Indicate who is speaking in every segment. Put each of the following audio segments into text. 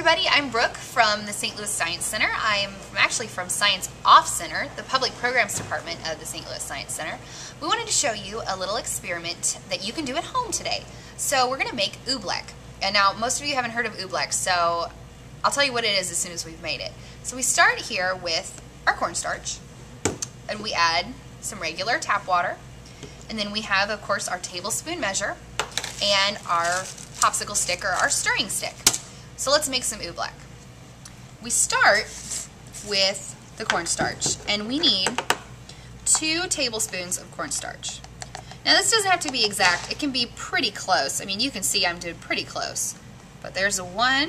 Speaker 1: everybody, I'm Brooke from the St. Louis Science Center. I am from, actually from Science Off Center, the Public Programs Department of the St. Louis Science Center. We wanted to show you a little experiment that you can do at home today. So we're going to make oobleck. And now most of you haven't heard of oobleck, so I'll tell you what it is as soon as we've made it. So we start here with our cornstarch, and we add some regular tap water, and then we have, of course, our tablespoon measure and our popsicle stick or our stirring stick. So let's make some oobleck. We start with the cornstarch, and we need two tablespoons of cornstarch. Now this doesn't have to be exact, it can be pretty close. I mean, you can see I'm doing pretty close. But there's a one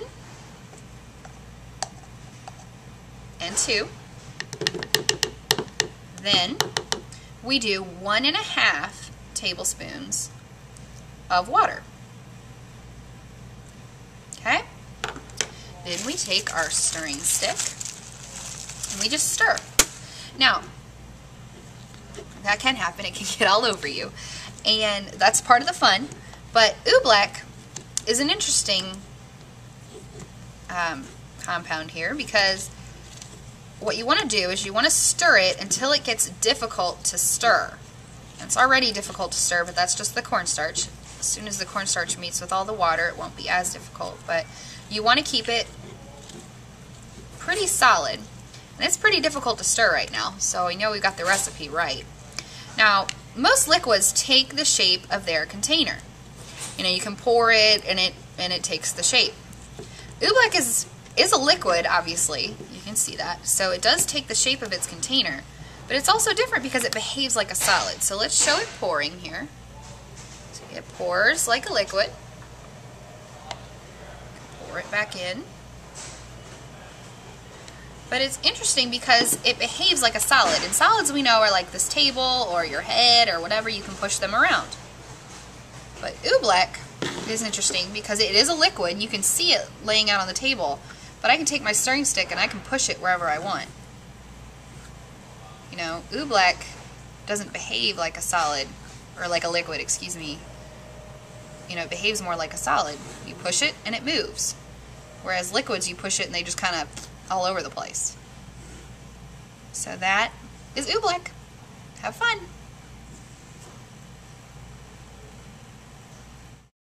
Speaker 1: and two. Then we do one and a half tablespoons of water. Then we take our stirring stick and we just stir. Now, that can happen. It can get all over you. And that's part of the fun. But oobleck is an interesting um, compound here because what you want to do is you want to stir it until it gets difficult to stir. It's already difficult to stir, but that's just the cornstarch. As soon as the cornstarch meets with all the water, it won't be as difficult. But you want to keep it pretty solid. And it's pretty difficult to stir right now, so I know we got the recipe right. Now, most liquids take the shape of their container. You know, you can pour it and it and it takes the shape. Oobleck is is a liquid, obviously. You can see that. So it does take the shape of its container. But it's also different because it behaves like a solid. So let's show it pouring here. It pours like a liquid pour it back in. But it's interesting because it behaves like a solid. And solids we know are like this table or your head or whatever, you can push them around. But oobleck is interesting because it is a liquid. You can see it laying out on the table. But I can take my stirring stick and I can push it wherever I want. You know, oobleck doesn't behave like a solid, or like a liquid, excuse me. You know, it behaves more like a solid. You push it and it moves. Whereas liquids, you push it and they just kind of all over the place. So that is oobleck. Have fun.